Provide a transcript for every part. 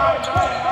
Hey.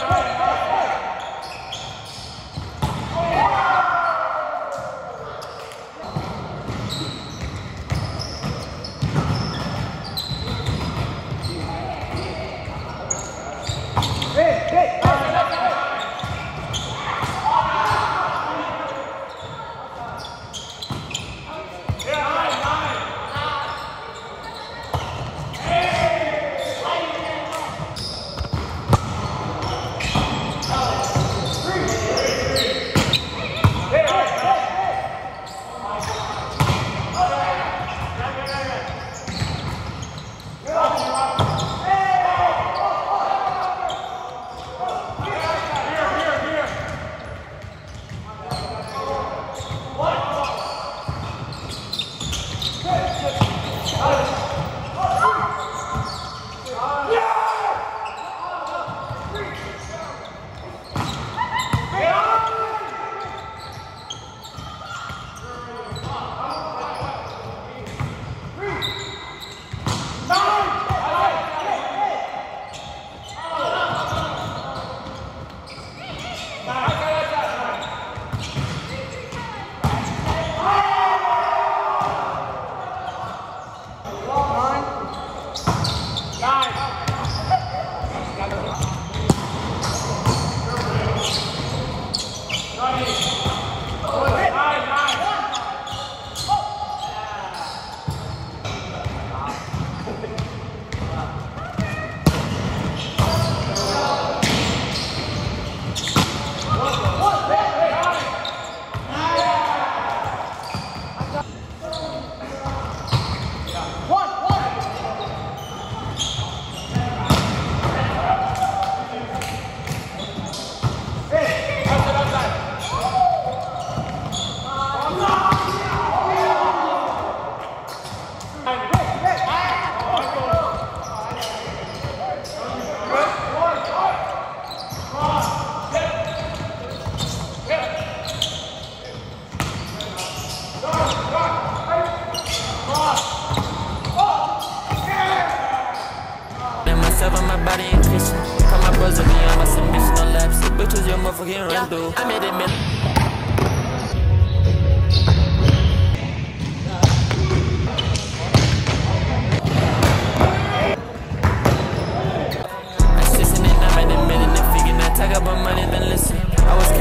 Go, go, go.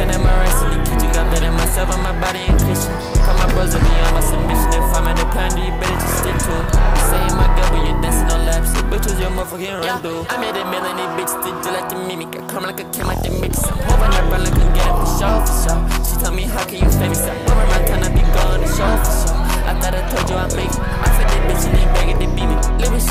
Counting my rice in the kitchen, got better myself on my body in kitchen. Call my brother, be on my submission. If I'm at a plan, do you better just stick to it. Your motherfucking run through. I made a million, bitches still just like the mimic. I come like a came out the mix. I'm hoping that brother can get it for sure, for sure. She told me, how can you fake me? So, my time, I be going to show for. I thought I told you I make it. I said, this bitch, and they begging to beat me. Bitch,